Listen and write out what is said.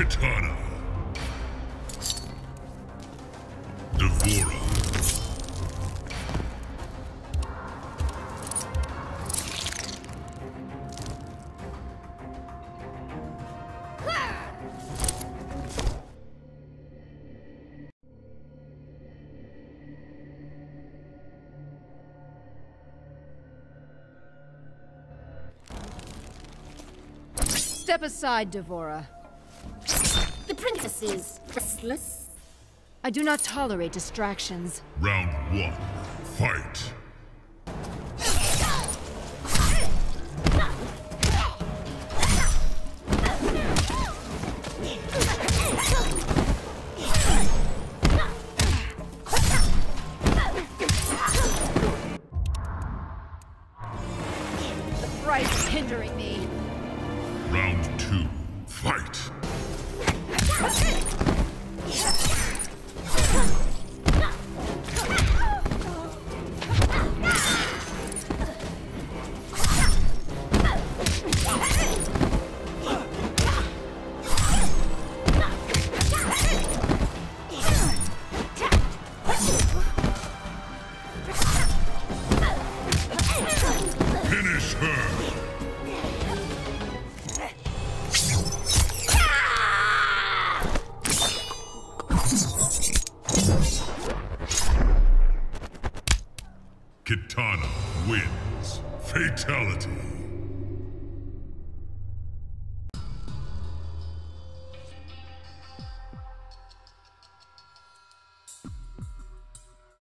Kitana. D'vorah. Step aside, D'vorah. Is restless. I do not tolerate distractions. Round one. Fight. The fright's hindering me. Round two. Fight. Finish her. Kitana wins. Fatality.